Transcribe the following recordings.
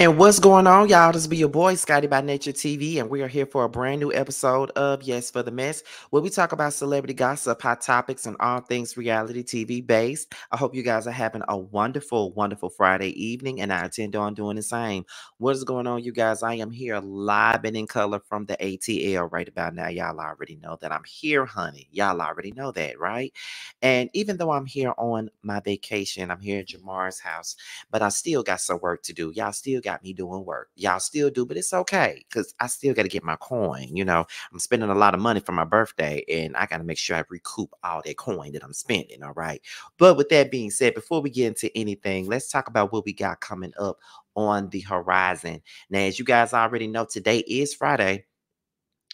And what's going on, y'all? This be your boy Scotty by Nature TV, and we are here for a brand new episode of Yes for the Mess, where we talk about celebrity gossip, hot topics, and all things reality TV based. I hope you guys are having a wonderful, wonderful Friday evening, and I intend on doing the same. What is going on, you guys? I am here live and in color from the ATL right about now. Y'all already know that I'm here, honey. Y'all already know that, right? And even though I'm here on my vacation, I'm here at Jamar's house, but I still got some work to do. Y'all still got got me doing work. Y'all still do, but it's okay because I still got to get my coin. You know, I'm spending a lot of money for my birthday and I got to make sure I recoup all that coin that I'm spending. All right. But with that being said, before we get into anything, let's talk about what we got coming up on the horizon. Now, as you guys already know, today is Friday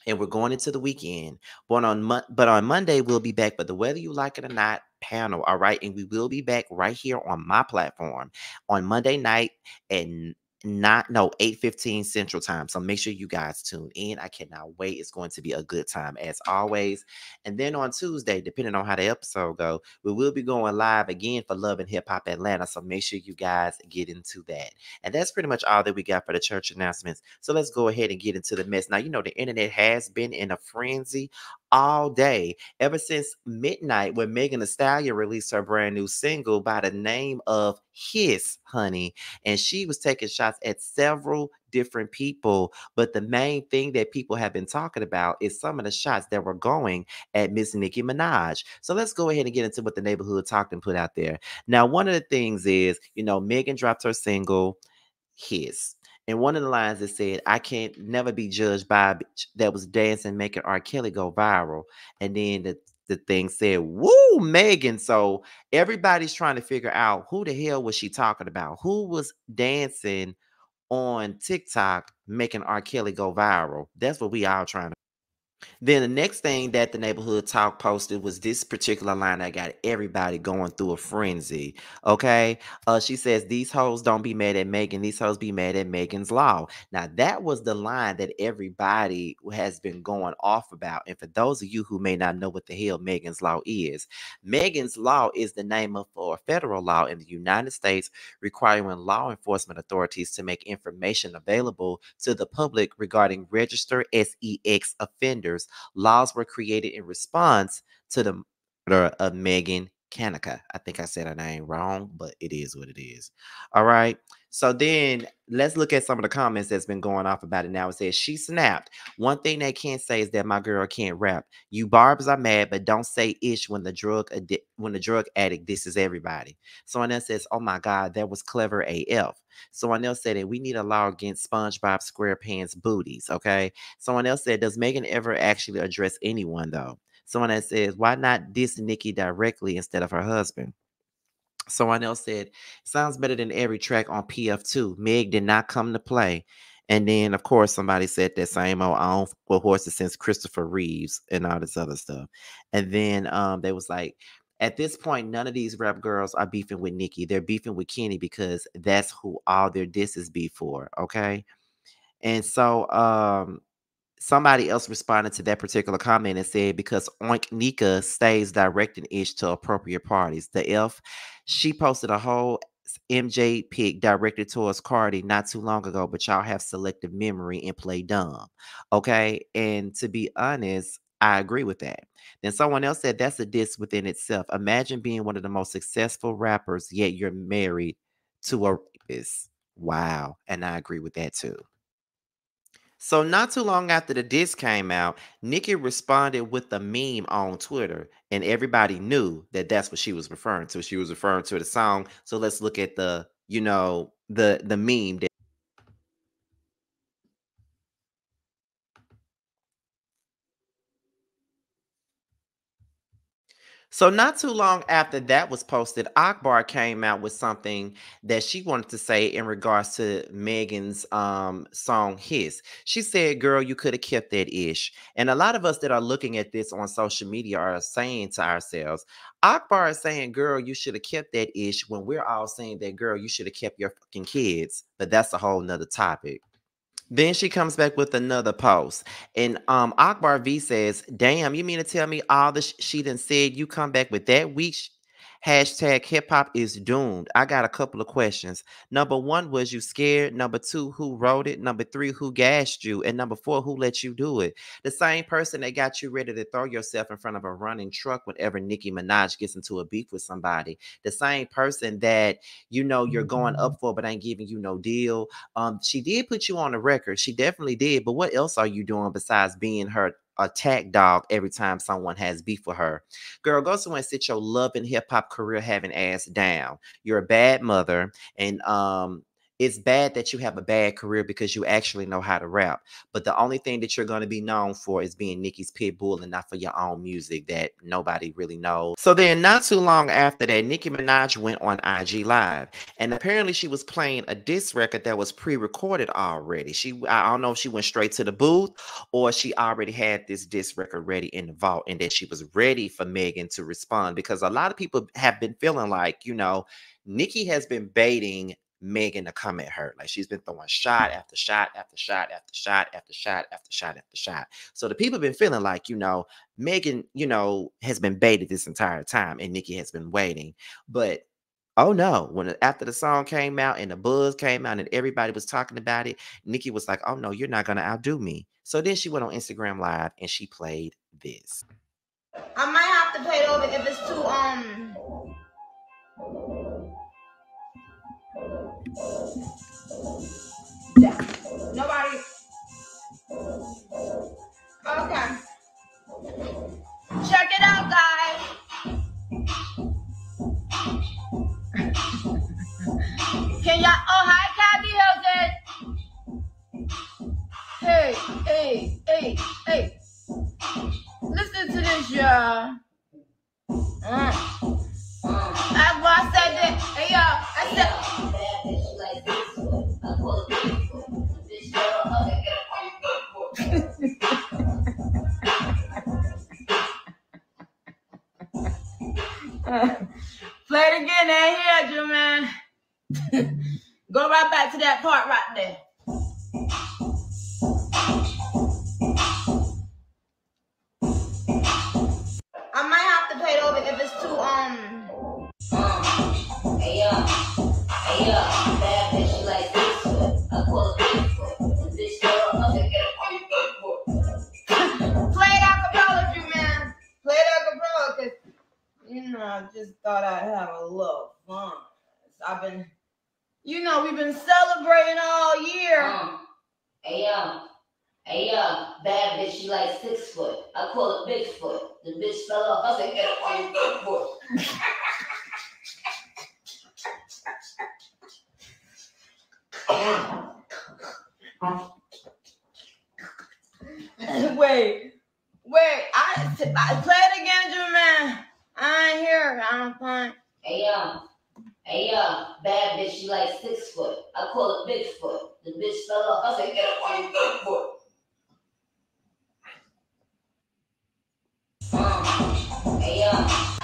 and we're going into the weekend. But on but on Monday we'll be back. But the whether you like it or not panel, all right, and we will be back right here on my platform on Monday night and not no 8:15 Central Time. So make sure you guys tune in. I cannot wait. It's going to be a good time as always. And then on Tuesday, depending on how the episode go, we will be going live again for Love and Hip Hop Atlanta. So make sure you guys get into that. And that's pretty much all that we got for the church announcements. So let's go ahead and get into the mess. Now, you know the internet has been in a frenzy all day ever since midnight when Megan Thee Stallion released her brand new single by the name of Hiss Honey. And she was taking shots at several different people. But the main thing that people have been talking about is some of the shots that were going at Miss Nicki Minaj. So let's go ahead and get into what the neighborhood talked and put out there. Now, one of the things is, you know, Megan dropped her single, Hiss. And one of the lines that said, I can't never be judged by a bitch that was dancing, making R. Kelly go viral. And then the, the thing said, Woo, Megan. So everybody's trying to figure out who the hell was she talking about? Who was dancing on TikTok making R. Kelly go viral? That's what we all trying to then the next thing that the neighborhood talk posted was this particular line that got everybody going through a frenzy. Okay. Uh, she says, These hoes don't be mad at Megan, these hoes be mad at Megan's Law. Now, that was the line that everybody has been going off about. And for those of you who may not know what the hell Megan's Law is, Megan's Law is the name of a federal law in the United States requiring law enforcement authorities to make information available to the public regarding registered SEX offenders Laws were created in response to the murder of Megan Kanika. I think I said her name wrong, but it is what it is. All right. So then let's look at some of the comments that's been going off about it now. It says she snapped. One thing they can't say is that my girl can't rap. You barbs are mad, but don't say ish when the drug addi- when the drug addict this is everybody. Someone else says, Oh my god, that was clever AF. Someone else said that we need a law against SpongeBob SquarePants booties. Okay. Someone else said, Does Megan ever actually address anyone though? Someone that says, Why not diss Nicki directly instead of her husband? Someone else said, sounds better than every track on PF2. Meg did not come to play. And then, of course, somebody said that same old I don't for horses since Christopher Reeves and all this other stuff. And then um, they was like, at this point, none of these rap girls are beefing with Nicki. They're beefing with Kenny because that's who all their disses be for. Okay. And so um somebody else responded to that particular comment and said because Onika stays directing ish to appropriate parties. The F, she posted a whole MJ pic directed towards Cardi not too long ago, but y'all have selective memory and play dumb. Okay. And to be honest, I agree with that. Then someone else said that's a diss within itself. Imagine being one of the most successful rappers, yet you're married to a rapist. Wow. And I agree with that too. So not too long after the disc came out, Nicki responded with a meme on Twitter, and everybody knew that that's what she was referring to. She was referring to the song. So let's look at the, you know, the the meme that So not too long after that was posted, Akbar came out with something that she wanted to say in regards to Megan's um song Hiss. She said, "Girl, you could have kept that ish." And a lot of us that are looking at this on social media are saying to ourselves, Akbar is saying, "Girl, you should have kept that ish," when we're all saying that, "Girl, you should have kept your fucking kids." But that's a whole nother topic. Then she comes back with another post. And um Akbar V says, Damn, you mean to tell me all the sh- she done said you come back with that weak sh- Hashtag hip hop is doomed. I got a couple of questions. Number one, was you scared? Number two, who wrote it? Number three, who gassed you? And number four, who let you do it? The same person that got you ready to throw yourself in front of a running truck whenever Nicki Minaj gets into a beef with somebody. The same person that you know you're going up mm-hmm. for but ain't giving you no deal. Um, she did put you on the record. She definitely did. But what else are you doing besides being her attack dog every time someone has beef with her. Girl, go somewhere and sit your love and hip hop career having ass down. You're a bad mother, and um, it's bad that you have a bad career because you actually know how to rap. But the only thing that you're going to be known for is being Nicki's pit bull and not for your own music that nobody really knows. So then, not too long after that, Nicki Minaj went on IG Live, and apparently she was playing a diss record that was pre-recorded already. She, I don't know if she went straight to the booth or she already had this diss record ready in the vault, and that she was ready for Megan to respond because a lot of people have been feeling like, you know. Nicki has been baiting Megan to come at her. Like she's been throwing shot after shot after shot after shot after shot after shot after shot. So the people have been feeling like, you know, Megan, you know, has been baited this entire time and Nicki has been waiting. But oh no, when after the song came out and the buzz came out and everybody was talking about it, Nicki was like, oh no, you're not gonna outdo me. So then she went on Instagram Live and she played this. I might have to play it over if it's too um yeah. Nobody. Okay. Check it out, guys. Can y'all? Oh, hi, Kathy Hilton. Hey, hey, hey, hey. Listen to this, y'all. Mm. Why I said that. Hey, y'all. I said. Play it again, ain't here, you man. Go right back to that part right there. I might have to play it over if it's too um. um hey yo, hey yo, just thought I'd have a little fun. I've been, you know, we've been celebrating all year. Um, hey, yo. Hey, yo, bad bitch, she like six foot. I call it big foot. The bitch fell off. I said, get up on your good foot. wait, wait, I, I play it again, Jermaine. I ain't here. I don't find. Hey, yo. Hey, yo. Bad bitch, she like six foot. I call it Bigfoot. The bitch fell off. I said, get up on your good foot. Um, hey, yo.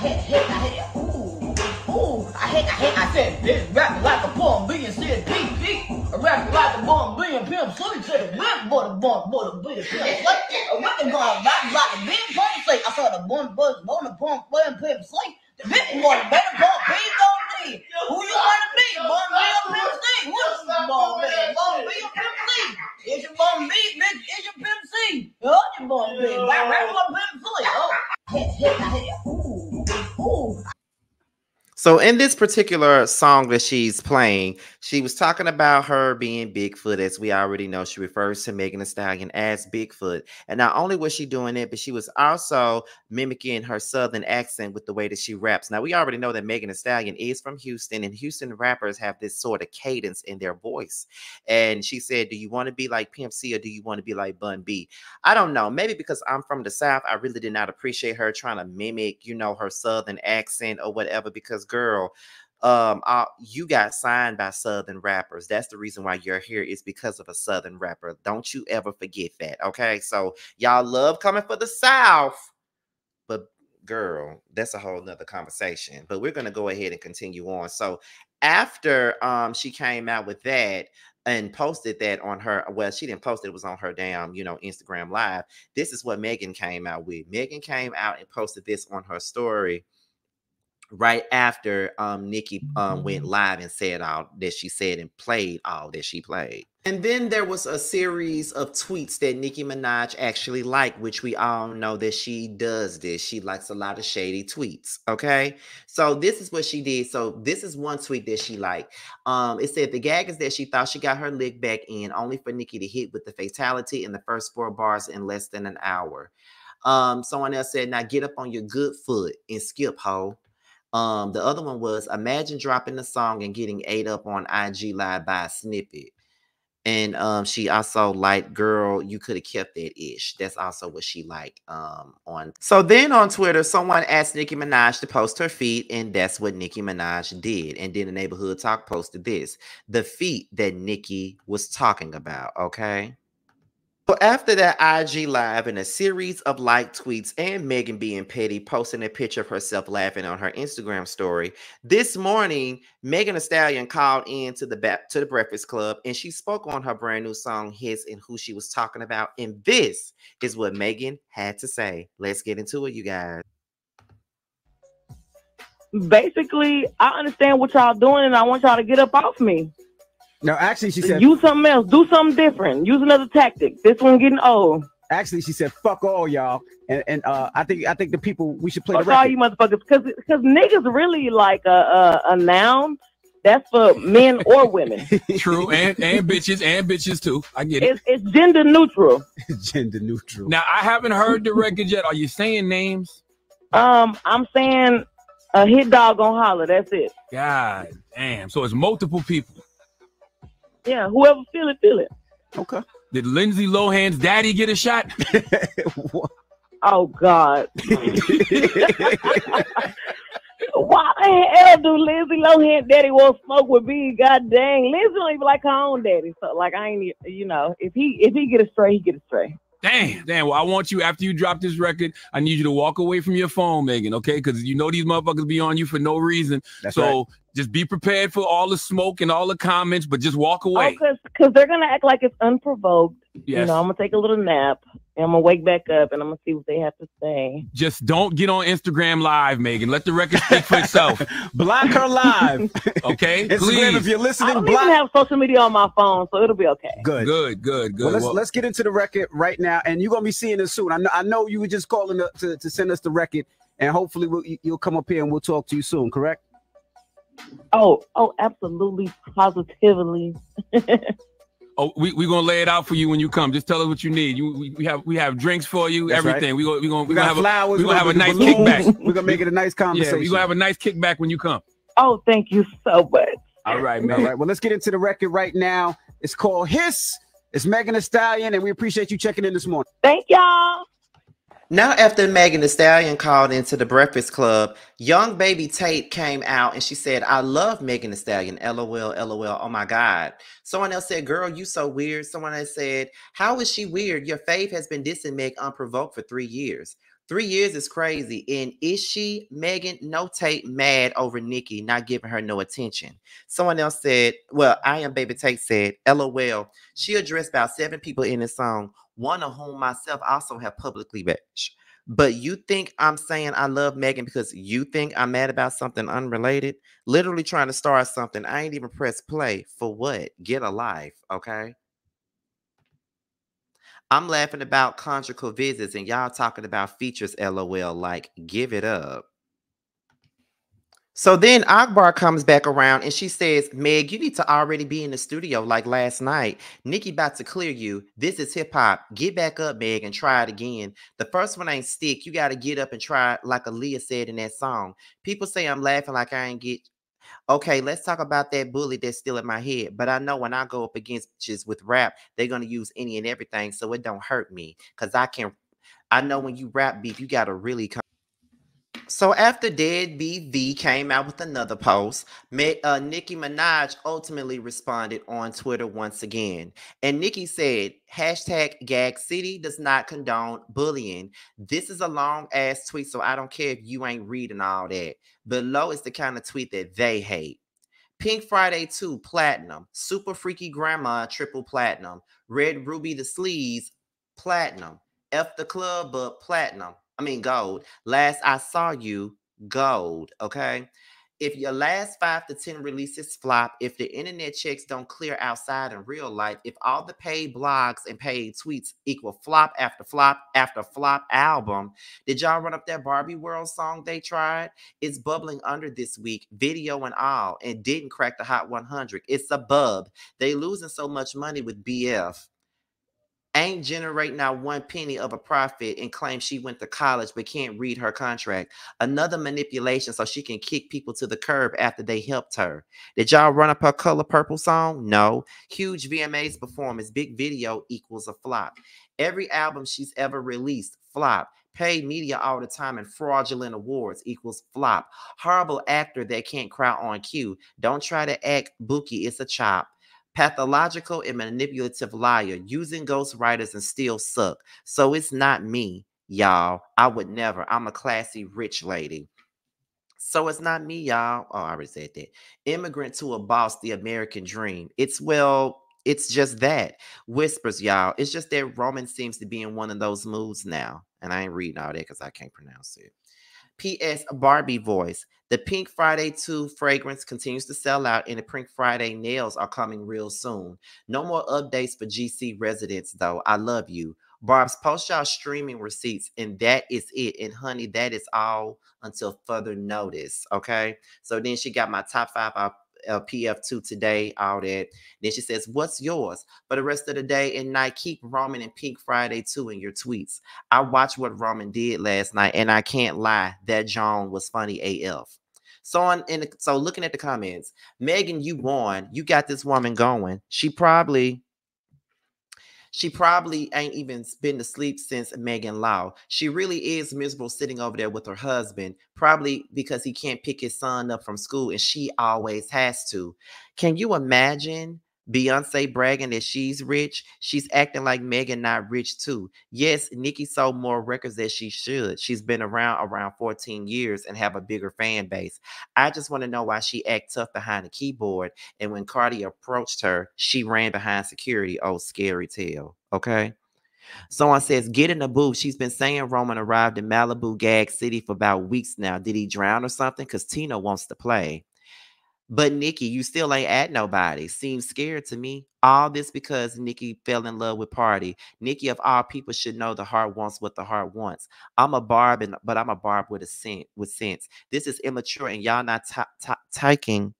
Hit, hit, I hit. Ooh, ooh. I hit, I hit. I said, bitch, rapping like a poem being said deep. I rap like a bomb being pimp. So he said, whip, boy, the bomb, boy, the being pimp. Like, a whipping bomb, rap like a big pump. Say, I saw the bomb, buzz, bone, the pump, playing pimp. Say, the big boy, the better pump, bees on me. Who you want to be? Bomb be a pimp C. What's the bomb be? Be a pimp C. It's your bomb B, bitch. It's your pimp C. Oh, your bomb B. Rap, rap, rap, pimp C. Oh, hit, hit, hit. Ooh, ooh. So in this particular song that she's playing, she was talking about her being Bigfoot. As we already know, she refers to Megan Thee Stallion as Bigfoot. And not only was she doing it, but she was also mimicking her southern accent with the way that she raps. Now we already know that Megan Thee Stallion is from Houston, and Houston rappers have this sort of cadence in their voice. And she said, "Do you want to be like Pimp C or do you want to be like Bun B?" I don't know. Maybe because I'm from the South, I really did not appreciate her trying to mimic, you know, her southern accent or whatever. Because girl, um, uh, you got signed by Southern rappers. That's the reason why you're here is because of a Southern rapper. Don't you ever forget that. Okay, so y'all love coming for the South, but girl, that's a whole nother conversation. But we're gonna go ahead and continue on. So after um she came out with that and posted that on her well she didn't post it, it was on her damn you know instagram live this is what megan came out with megan came out and posted this on her story right after um Nicki um went live and said all that she said and played all that she played. And then there was a series of tweets that Nicki Minaj actually liked, which we all know that she does this. She likes a lot of shady tweets. Okay. So this is what she did. So this is one tweet that she liked. Um, it said the gag is that she thought she got her lick back in only for Nicki to hit with the fatality in the first four bars in less than an hour. Um, someone else said, now get up on your good foot and skip hoe. Um, the other one was imagine dropping the song and getting ate up on IG live by a snippet. And um, she also liked, girl, you could have kept that ish. That's also what she liked um, on. So then on Twitter, someone asked Nicki Minaj to post her feet, and that's what Nicki Minaj did. And then the neighborhood talk posted this the feet that Nicki was talking about. Okay. So after that IG live and a series of like tweets and Megan being petty posting a picture of herself laughing on her Instagram story, this morning Megan Thee Stallion called in to the ba- to the Breakfast Club and she spoke on her brand new song "Hiss" and who she was talking about. And this is what Megan had to say. Let's get into it, you guys. Basically, I understand what y'all doing, and I want y'all to get up off me. No, actually, she said. Use something else. Do something different. Use another tactic. This one getting old. Actually, she said, "Fuck all y'all," and and uh, I think I think the people we should play Fuck the all record. you motherfuckers, because because niggas really like a, a a noun. That's for men or women. True, and and bitches and bitches too. I get it. It's it's gender neutral. Gender neutral. Now I haven't heard the record yet. Are you saying names? Um, I'm saying a hit dog on holler. That's it. God damn. So it's multiple people. Yeah, whoever feel it, feel it. Okay. Did Lindsay Lohan's daddy get a shot? Oh God. Why the hell do Lindsay Lohan daddy want to smoke with me? God dang, Lindsay don't even like her own daddy. So like I ain't, e, you know, if he if he get a stray, he get a stray. Damn, damn. Well, I want you after you drop this record. I need you to walk away from your phone, Megan. Okay, because you know these motherfuckers be on you for no reason. That's so right. Just be prepared for all the smoke and all the comments, but just walk oh, away. Oh, because they're gonna act like it's unprovoked. Yes. You know, I'm gonna take a little nap and I'm gonna wake back up and I'm gonna see what they have to say. Just don't get on Instagram Live, Megan. Let the record speak for itself. Block her live. Okay, Instagram, please. if you're I listening, don't block. even have social media on my phone, so it'll be okay. Good. Good, good, good. Well, let's Well, let's get into the record right now, and you're gonna be seeing this soon. I know I know you were just calling to, to, to send us the record, and hopefully we'll, you'll come up here and we'll talk to you soon. Correct? Oh, oh, absolutely, positively. Oh, we we gonna lay it out for you when you come. Just tell us what you need. You we, we have we have drinks for you, That's right. everything. We go we gonna we, We gonna got have a flowers. we gonna have a nice balloons. kickback. We're gonna make it a nice yeah. conversation. We gonna have a nice kickback when you come. Oh, thank you so much. All right, man. right. Well, let's get into the record right now. It's called Hiss. It's Megan Thee Stallion, and we appreciate you checking in this morning. Thank y'all. Now, after Megan Thee Stallion called into the Breakfast Club, young baby Tate came out and she said, I love Megan Thee Stallion. LOL, LOL. Oh my God. Someone else said, Girl, you so weird. Someone else said, How is she weird? Your fave has been dissing Meg unprovoked for three years. Three years is crazy. And is she, Megan, no Tate, mad over Nicki not giving her no attention? Someone else said, Well, I am Baby Tate said, LOL. She addressed about seven people in the song, one of whom myself also have publicly bashed. But you think I'm saying I love Megan because you think I'm mad about something unrelated? Literally trying to start something. I ain't even press play. For what? Get a life, okay? I'm laughing about conjugal visits and y'all talking about features, lol. Like, give it up. So then Akbar comes back around and she says, Meg, you need to already be in the studio like last night. Nicki about to clear you. This is hip hop. Get back up, Meg, and try it again. The first one ain't stick. You got to get up and try it like Aaliyah said in that song. People say I'm laughing like I ain't get. Okay, let's talk about that bully that's still in my head. But I know when I go up against bitches with rap, they're gonna use any and everything, so it don't hurt me. Cause I can I know when you rap beef, you gotta really come. So after Dead BV came out with another post, uh, Nicki Minaj ultimately responded on Twitter once again. And Nicki said, hashtag Gag City does not condone bullying. This is a long ass tweet, so I don't care if you ain't reading all that. Below is the kind of tweet that they hate. Pink Friday 2, platinum. Super Freaky Grandma, triple platinum. Red Ruby Da Sleeze, platinum. F the Club, but platinum. I mean, gold. Last I saw you, gold. Okay. If your last five to 10 releases flop, if the internet checks don't clear outside in real life, if all the paid blogs and paid tweets equal flop after flop after flop album, did y'all run up that Barbie World song they tried? It's bubbling under this week, video and all, and didn't crack the Hot 100. It's a bub. They losing so much money with BF ain't generating now one penny of a profit and claim she went to college but can't read her contract. Another manipulation so she can kick people to the curb after they helped her. Did y'all run up her color purple song? No. Huge VMAs performance, big video equals a flop. Every album she's ever released, flop. Paid media all the time and fraudulent awards equals flop. Horrible actor that can't cry on cue. Don't try to act bookie, it's a chop pathological and manipulative liar using ghostwriters and still suck. So it's not me, y'all. I would never. I'm a classy rich lady. So it's not me, y'all. Oh, I already said that. Immigrant to a boss, the American dream. It's well, it's just that. Whispers, y'all. It's just that Roman seems to be in one of those moods now. And I ain't reading all that because I can't pronounce it. P.S. Barbie voice. The Pink Friday 2 fragrance continues to sell out, and the Pink Friday nails are coming real soon. No more updates for GC residents, though. I love you. Barb's post y'all streaming receipts, and that is it. And honey, that is all until further notice. Okay. So then she got my top five uh, PF2 today, all that. Then she says, What's yours? For the rest of the day and night, keep Roman and Pink Friday 2 in your tweets. I watched what Roman did last night, and I can't lie, that John was funny AF. So on in so looking at the comments, Megan, you won. You got this woman going. She probably she probably ain't even been to sleep since Megan Law. She really is miserable sitting over there with her husband, probably because he can't pick his son up from school and she always has to. Can you imagine Beyonce bragging that she's rich. She's acting like Megan not rich too. Yes, Nicki sold more records than she should. She's been around around 14 years and have a bigger fan base. I just want to know why she act tough behind the keyboard. And when Cardi approached her, she ran behind security. Oh, scary tale. Okay. Someone says, get in the booth. She's been saying Roman arrived in Malibu Gag City for about weeks now. Did he drown or something? Because Tina wants to play. But Nicki, you still ain't at nobody. Seems scared to me. All this because Nicki fell in love with Party. Nicki, of all people, should know the heart wants what the heart wants. I'm a barb, and, but I'm a barb with a scent, with sense. This is immature, and y'all not taking,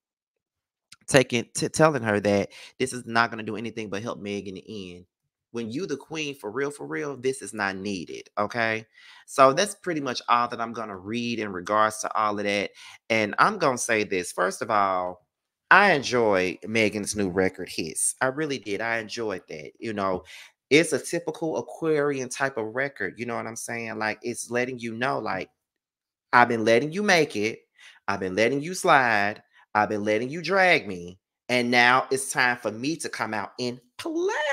taking, telling her that this is not going to do anything but help Meg in the end when you the queen for real for real this is not needed okay? So that's pretty much all that i'm gonna read in regards to all of that and i'm gonna say this first of all i enjoy megan's new record hits i really did i enjoyed that you know? It's a typical aquarian type of record you know what i'm saying? Like it's letting you know like i've been letting you make it i've been letting you slide i've been letting you drag me and now it's time for me to come out and play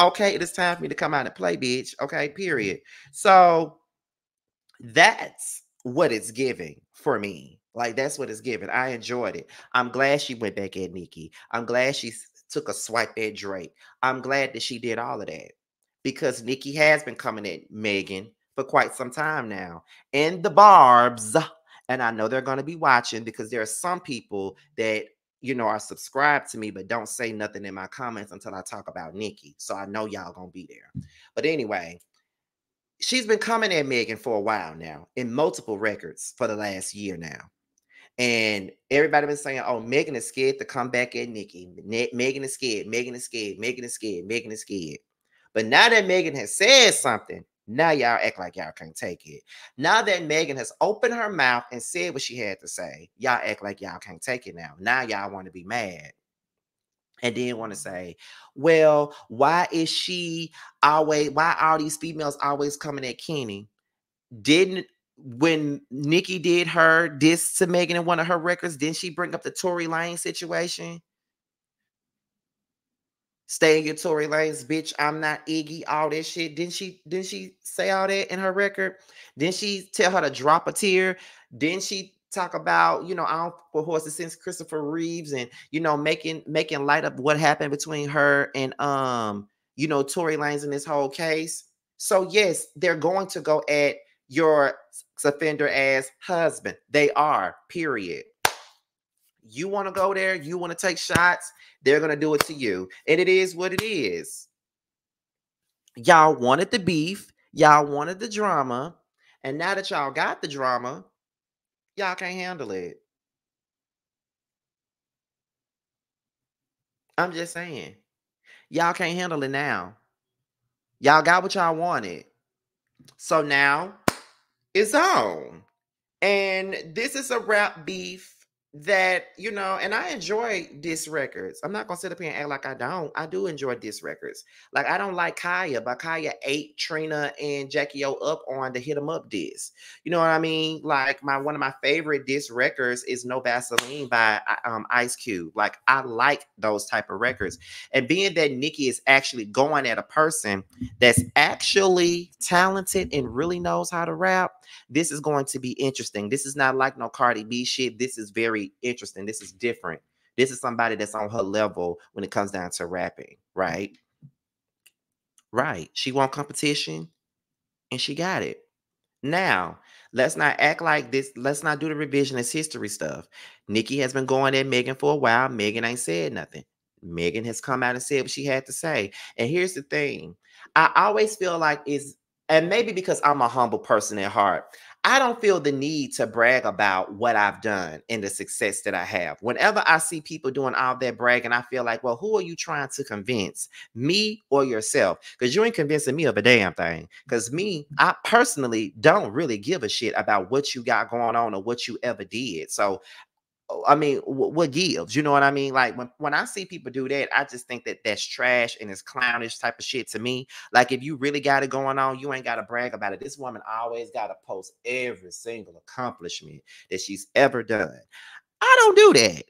Okay, it is time for me to come out and play, bitch. Okay, mm. period. So that's what it's giving for me. Like that's what it's giving. I enjoyed it. I'm glad she went back at Nicki. I'm glad she took a swipe at Drake. I'm glad that she did all of that because Nicki has been coming at Megan for quite some time now. And the Barbs, and I know they're going to be watching because there are some people that you know, are subscribed to me, but don't say nothing in my comments until I talk about Nicki. So I know y'all gonna be there. But anyway, she's been coming at Megan for a while now in multiple records for the last year now. And everybody been saying, oh, Megan is scared to come back at Nicki. Ne- Megan is scared. Megan is scared. Megan is scared. Megan is scared. But now that Megan has said something, now y'all act like y'all can't take it. Now that Megan has opened her mouth and said what she had to say, y'all act like y'all can't take it now. Now y'all want to be mad. And then want to mm-hmm. say, well, why is she always, why all these females always coming at Kenny? Didn't when Nicki did her this to Megan in one of her records, didn't she bring up the Tory Lanez situation? Stay in your Tory Lanez, bitch. I'm not Iggy. All that shit. Didn't she? Didn't she say all that in her record? Didn't she tell her to drop a tear? Didn't she talk about you know I don't for horses since Christopher Reeves and you know making making light of what happened between her and um you know Tory Lanez in this whole case? So yes, they're going to go at your offender as husband. They are, period. You want to go there, you want to take shots, they're going to do it to you. And it is what it is. Y'all wanted the beef, y'all wanted the drama, and now that y'all got the drama, y'all can't handle it. I'm just saying. Y'all can't handle it now. Y'all got what y'all wanted. So now it's on. And this is a rap beef that you know and i enjoy disc records. I'm not gonna sit up here and act like i don't. I do enjoy disc records. Like i don't like khia but khia ate trina and jackie o up on the hit 'em up disc you know what i mean? Like my one of my favorite disc records is no vaseline by um, ice cube. Like i like those type of records. And being that nicki is actually going at a person that's actually talented and really knows how to rap this is going to be interesting. This is not like no Cardi B shit. This is very interesting. This is different. This is somebody that's on her level when it comes down to rapping, right? Right. She won competition and she got it. Now, let's not act like this. Let's not do the revisionist history stuff. Nicki has been going at Megan for a while. Megan ain't said nothing. Megan has come out and said what she had to say. And here's the thing I always feel like it's and maybe because I'm a humble person at heart, I don't feel the need to brag about what I've done and the success that I have. Whenever I see people doing all that bragging, I feel like, well, who are you trying to convince, me or yourself? Because you ain't convincing me of a damn thing. Because me, I personally don't really give a shit about what you got going on or what you ever did. So I mean, what gives? You know what I mean? Like when, when I see people do that, I just think that that's trash and it's clownish type of shit to me. Like if you really got it going on, you ain't got to brag about it. This woman always got to post every single accomplishment that she's ever done. I don't do that.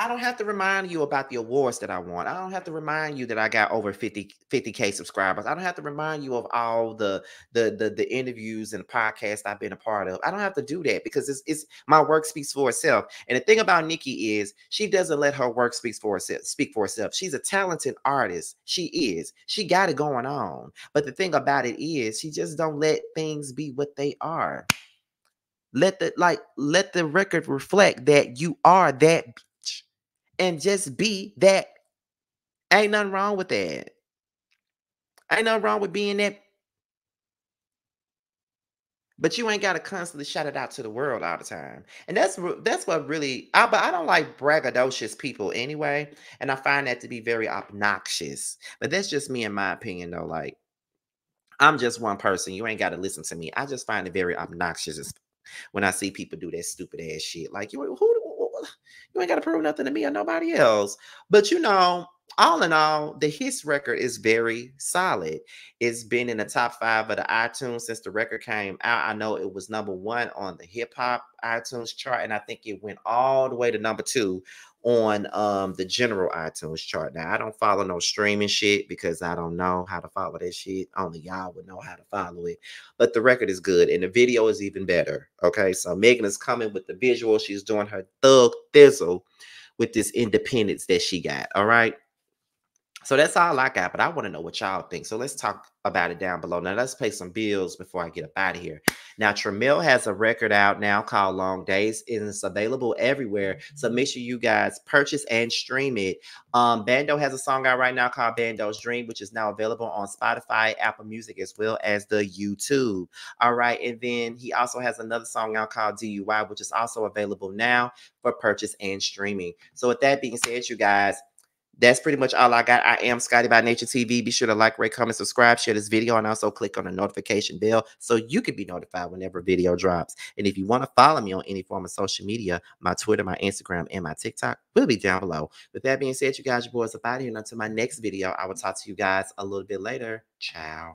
I don't have to remind you about the awards that I won. I don't have to remind you that I got over 50 50k subscribers. I don't have to remind you of all the the the, the interviews and podcasts I've been a part of. I don't have to do that because it's, it's my work speaks for itself. And the thing about Nicki is she doesn't let her work speak for herself speak for herself. She's a talented artist. She is. She got it going on. But the thing about it is she just don't let things be what they are let the like let the record reflect that you are that and just be that. Ain't nothing wrong with that. Ain't nothing wrong with being that. But you ain't got to constantly shout it out to the world all the time. And that's that's what really I but I don't like braggadocious people anyway. And I find that to be very obnoxious. But that's just me in my opinion, though. Like, I'm just one person. You ain't got to listen to me. I just find it very obnoxious when I see people do that stupid ass shit. Like, you who you ain't got to prove nothing to me or nobody else. But you know, all in all, the Hiss record is very solid. It's been in the top five of the iTunes since the record came out. I know it was number one on the hip hop iTunes chart, and I think it went all the way to number two on um the general iTunes chart. Now I don't follow no streaming shit because I don't know how to follow that shit. Only y'all would know how to follow it. But the record is good and the video is even better. Okay, so Megan is coming with the visual. She's doing her thug thizzle with this independence that she got. All right. So that's all I got, but I want to know what y'all think. So let's talk about it down below. Now let's pay some bills before I get up out of here. Now Trammell has a record out now called Long Days, and it's available everywhere. So make sure you guys purchase and stream it. Um, Bando has a song out right now called Bando's Dream, which is now available on Spotify, Apple Music, as well as the YouTube. All right, and then he also has another song out called DUI, which is also available now for purchase and streaming. So with that being said, you guys that's pretty much all I got. I am Scotty by Nature TV. Be sure to like, rate, comment, subscribe, share this video, and also click on the notification bell so you can be notified whenever a video drops. And if you want to follow me on any form of social media, my Twitter, my Instagram, and my TikTok will be down below. With that being said, you guys, your boys are out here. And until my next video, I will talk to you guys a little bit later. Ciao.